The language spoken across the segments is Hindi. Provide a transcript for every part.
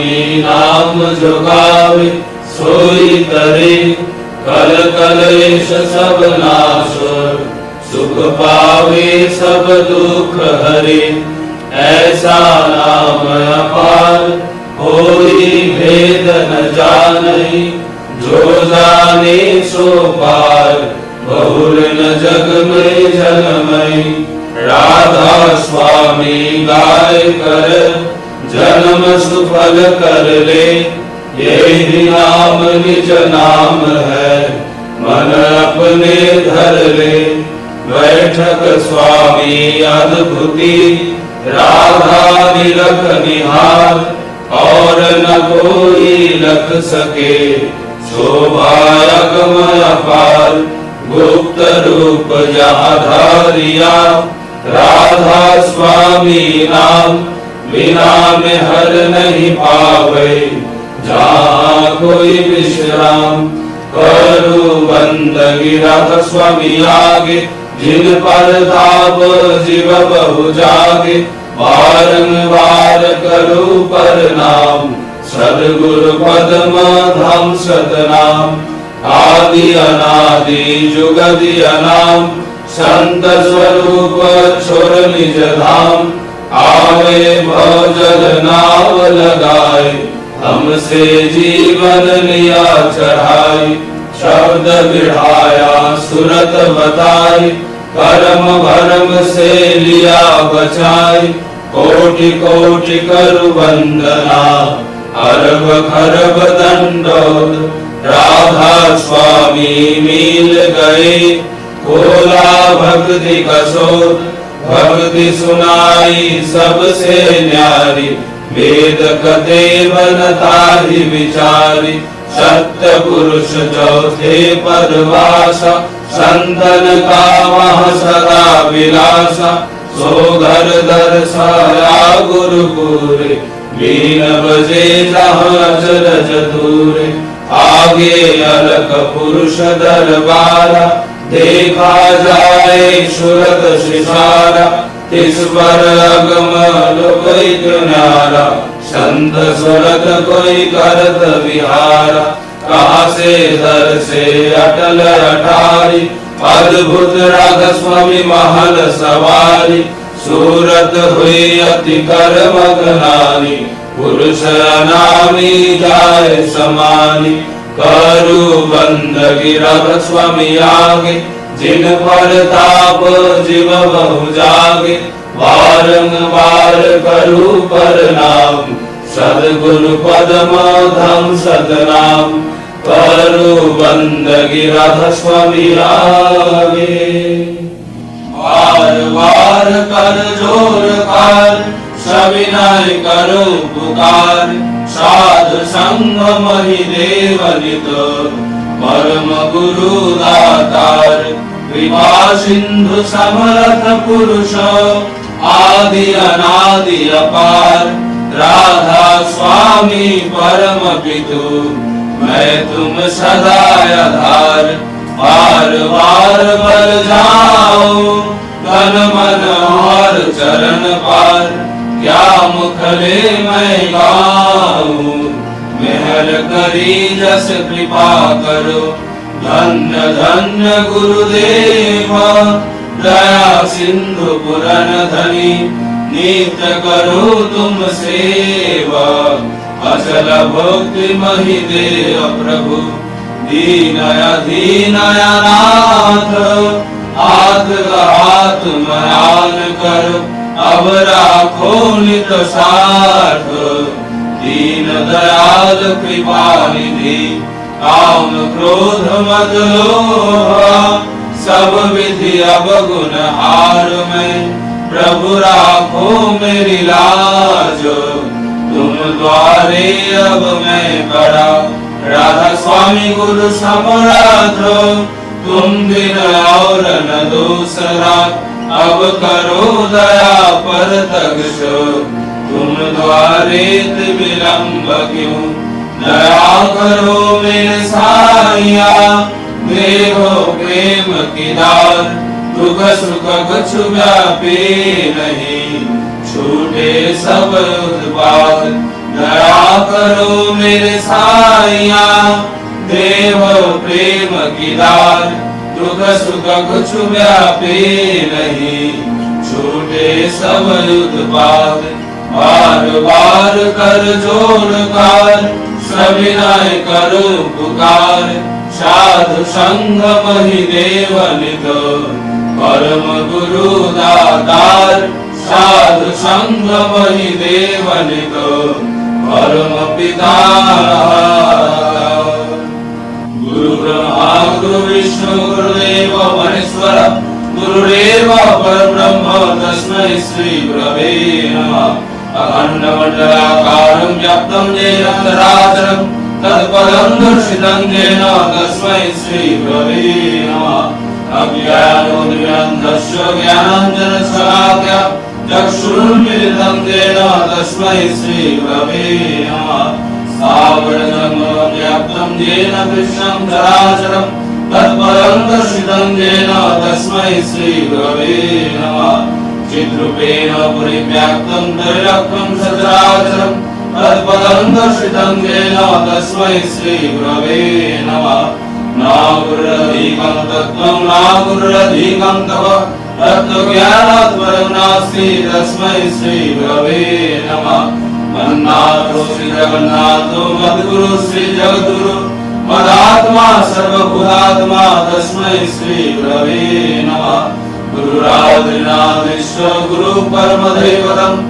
स्वामी नाम जोगावे सोई करे कल कलेश सब नाश सुख पावे सब दुख हरे ऐसा बैठक स्वामी अद्भुति, राधा निरख निहार, और न कोई लख सके अपार गुप्त रूप जाधारिया राधा स्वामी नाम, बिना में हर नहीं पावे। जहाँ कोई विश्राम, करू बंदगी राधा स्वामी आगे। जिन पर ताप जीव बहु जागे, बारंबार करो पर नाम सदगुरु पद्म धाम सतनाम। आदि अनादि जुगदि अनाम संत स्वरूप छोर निज धाम। आवे भजल नाव लगाए। हमसे जीवन लिया चढ़ाई। शब्द बिढ़ाया सुरत बताई कर्म भरम से लिया बचाई कोटि कोटि कर वंदना अरब खरब दंडोत राधा स्वामी मिल गए खोला भक्ति कसोत भक्ति सुनाई सबसे न्यारी, वेद कते बनता विचारी। सत्य पुरुष चौथे पदवासा संतन का वह सदा विलासा। सो घर दर्शाया गुरुपुरे बीन बजे जहाज़ दूरे। आगे अलग पुरुष दरबारा, देखा जाए सुरत शिशारा तिस पर अगम लोक न्यारा संत सुरत कोई करत विहारा कहा से दर से अटल अटारी अद्भुत राग स्वामी महल सवारी, सूरत हुई अति कर मगनानी पुरुष नामी जाय समानी, करु बंदगी रघ स्वामी आगे, जिन पर ताप जीव बहु जागे। बारंबार करू पर नाम सदगुरु पदम धम सतनाम करु बंदगी राधा स्वामी आगे बार बार कर जोर कर सविनय करो पुकार साध पुरुष आदि अनादि अपार राधा स्वामी परम पितु मैं तुम सदा आधार। बार बार बल जाओ तन मन और चरण पार। क्या मुखले मैं गाऊं? मेहर करी जस कृपा करो। धन्य धन्य गुरुदेव दया सिंधु पुरन धनी नित्य करो तुम सेवा। अचल भक्ति मही दे प्रभु दीनय दीनय नाथ हाथ हाथ मयान कर, अब राखो नित साथ दीन दयाल कृपा निधि काम क्रोध मद लोभ सब विधि अब गुण हार में। प्रभु राखो मेरी लाज, तुम द्वारे अब मैं बड़ा। राधा स्वामी गुरु समराध तुम बिन और न दूसरा। अब करो दया पर तगश, तुम द्वारे विलंब क्यों? दया करो मेरे प्रेम की दार, दुख सुख कुछ व्यापी नहीं। छूटे सब उत्पाद दया करो मेरे साइया देव प्रेम की दार, दुख सुख कुछ व्यापे नहीं। छूटे सब उत्पाद बार बार कर जोड़ कार सविनय करो पुकार। साधु संग मही देव नित परम गुरु दातार साधु संग मही देव नित परम पिता गुरु ब्रह्मा गुरु विष्णु गुरुदेव महेश्वर गुरुदेव परब्रह्म तस्मै श्री नमः। अखण्डमण्डलाकारं व्याप्तं येन चराचरं तत्पदं दर्शितं येन तस्मै श्री गुरवे नमः अज्ञानोदयन्तस्य ज्ञानाञ्जनशलाकया चक्षुरुन्मिलितं येन तस्मै श्री गुरवे नमः सावरणव्याप्तं येन कृष्णं चराचरं तत्परं दर्शितं येन तस्मै श्रीगुरवे नमः। चिद्रूपेण परिव्याप्तं तत्पदं दर्शितं येन तस्मै श्रीगुरवे नमः नागुरधिकं तत्त्वं नागुरधिकं तव तत्त्वज्ञानात्परं नास्ति तस्मै श्रीगुरवे नमः मन्नाथो श्रीजगन्नाथो मद्गुरु श्रीजगद्गुरु मदात्मा सर्वभूतात्मा तस्मै श्रीगुरवे नमः गुरुराद्रिनाथीश्वर गुरुपरमदैवतम्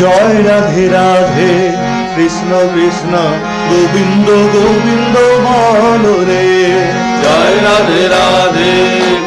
জয় রাধে রাধে কৃষ্ণ কৃষ্ণ গোবিন্দ গোবিন্দ বল রে। জয় রাধে রাধে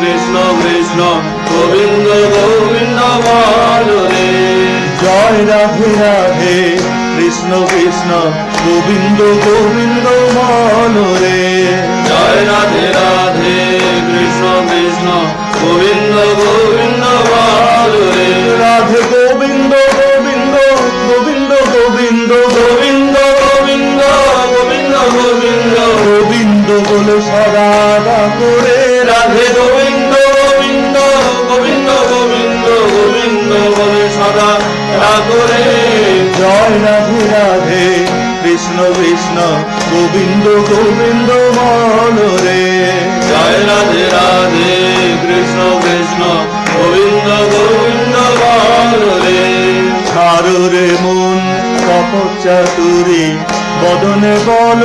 কৃষ্ণ কৃষ্ণ গোবিন্দ গোবিন্দ বল রে। জয় রাধে রাধে কৃষ্ণ কৃষ্ণ গোবিন্দ গোবিন্দ বল রে। জয় রাধে রাধে কৃষ্ণ কৃষ্ণ গোবিন্দ গোবিন্দ বল রে। রাধে বলে সদা করে রাধে গোবিন্দ গোবিন্দ গোবিন্দ গোবিন্দ গোবিন্দ বলে সদা ঠাকুরে। জয় রাধে রাধে, কৃষ্ণ কৃষ্ণ, গোবিন্দ গোবিন্দ বল রে। জয় রাধে রাধে, কৃষ্ণ কৃষ্ণ, গোবিন্দ গোবিন্দ বল রে। ছাড়ো রে মন কপচাতুরি বদনে বল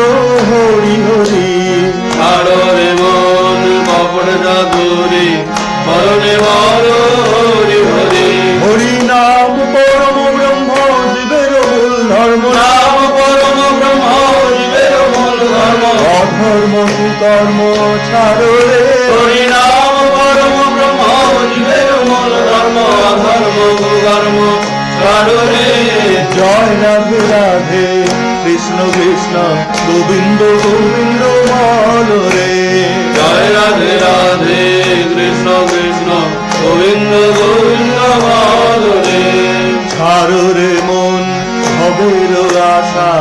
হরি হরি। ছাড়ো রে মন কপট জাদুরি। বরণে বল হরি হরি। হরি নাম পরম ব্রহ্ম জীবের মূল ধর্ম। নাম পরম ব্রহ্ম জীবের মূল ধর্ম। অধর্ম কুকর্ম ছাড়ো রে। হরি নাম পরম ব্রহ্ম জীবের মূল ধর্ম। ধর্ম কুকর্ম ছাড়ো রে। জয় রাধে রাধে। কৃষ্ণ কৃষ্ণ গোবিন্দ গোবিন্দ বল রে। জয় রাধে রাধে কৃষ্ণ কৃষ্ণ গোবিন্দ গোবিন্দ বল রে। ছাড়ো রে মন ভবের আশা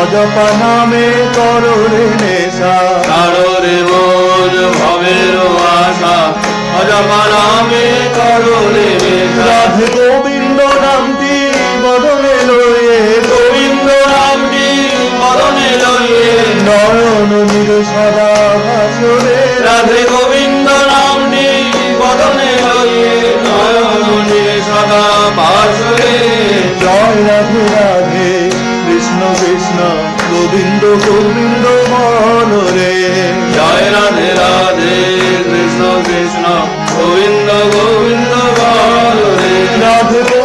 অজপা নামে করো রে নেশা। ছাড়ো রে মন ভবের আশা অজপা নামে করো রে মেঘা নয়ন নীল সদা ভাসরে রাধে গোবিন্দ নামটি বদনে লইয়ে নয়ন নীলে সদা বাসরে জয় রাধে রাধে কৃষ্ণ কৃষ্ণ গোবিন্দ গোবিন্দ বল রে। জয় রাধে রাধে কৃষ্ণ কৃষ্ণ গোবিন্দ গোবিন্দ বল রে। রাধে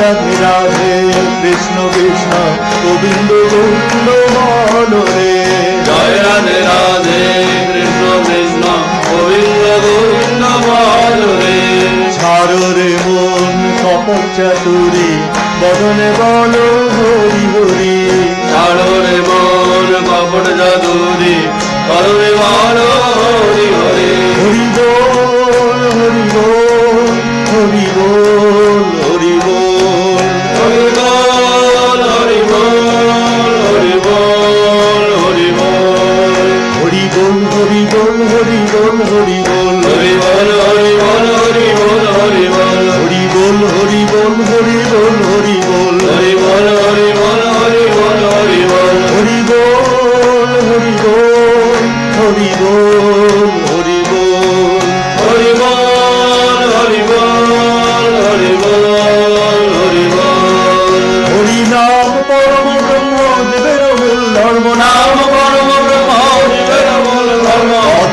রাধে রাধে কৃষ্ণ কৃষ্ণ গোবিন্দ গোবিন্দ বল রে জয় রাধে রাধে কৃষ্ণ কৃষ্ণ গোবিন্দ গোবিন্দ বল রে ছাড়ো রে মন কপট চাতুরি বদনে বল হরি হরি। ছাড়ো রে মন কপট জাদুরি করবে বল হরি হরি। হরি বল হরি বল হরি বল।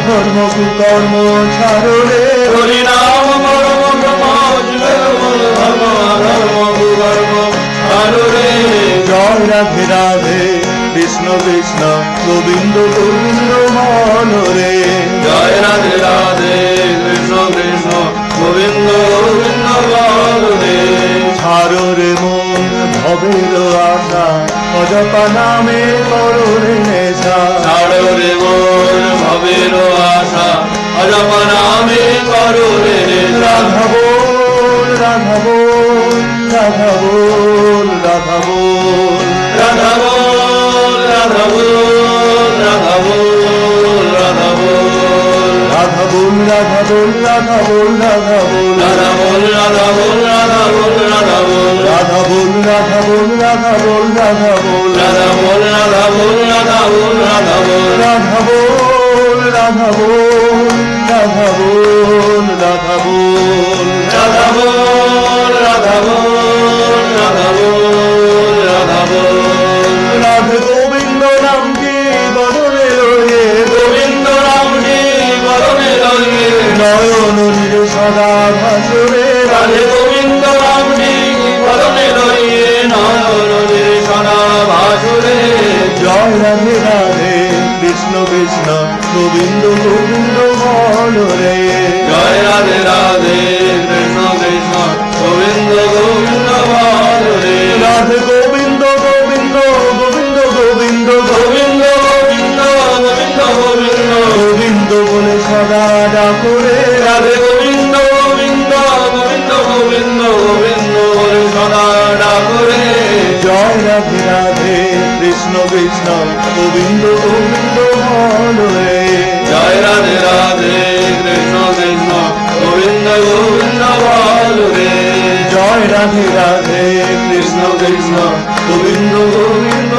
ধর্ম কুকর্ম ছাড়ো রে হরিনাম পরম ধর্ম। ধর্ম। কুকর্ম ছাড়ো রে জয় রাধে রাধে। বিষ্ণু বিষ্ণু গোবিন্দ গোবিন্দ মনরে জয় রাধে রাধে কৃষ্ণ কৃষ্ণ গোবিন্দ গোবিন্দ মনরে ছাড়রে মন ভবের আশা অজপা নামে করুণে নেশা। ছাড়রে মন ভবের আশা অজপা নামে করুণে রাধব রাধব রাধব রাধব রাধব Radha Bol, Radha Bol, নয়ন সদা ভাসরে রাধে। গোবিন্দ রামজি বরণে রয়ে নয়নে সদা ভাসুরে। জয় রাধে রাধে কৃষ্ণ কৃষ্ণ গোবিন্দ গোবিন্দ বল রে। জয় রাধে রাধে কৃষ্ণ কৃষ্ণ গোবিন্দ গোবিন্দ বল রে। রাধে সদা ডাকরে রাধে গোবিন্দ গোবিন্দ গোবিন্দ গোবিন্দ গোবিন্দ বলে সদা ডাকরে জয় রাধে রাধে কৃষ্ণ কৃষ্ণ গোবিন্দ গোবিন্দ বল রে জয় রাধে রাধে কৃষ্ণ জয় রাধে রাধে কৃষ্ণ কৃষ্ণ গোবিন্দ গোবিন্দ।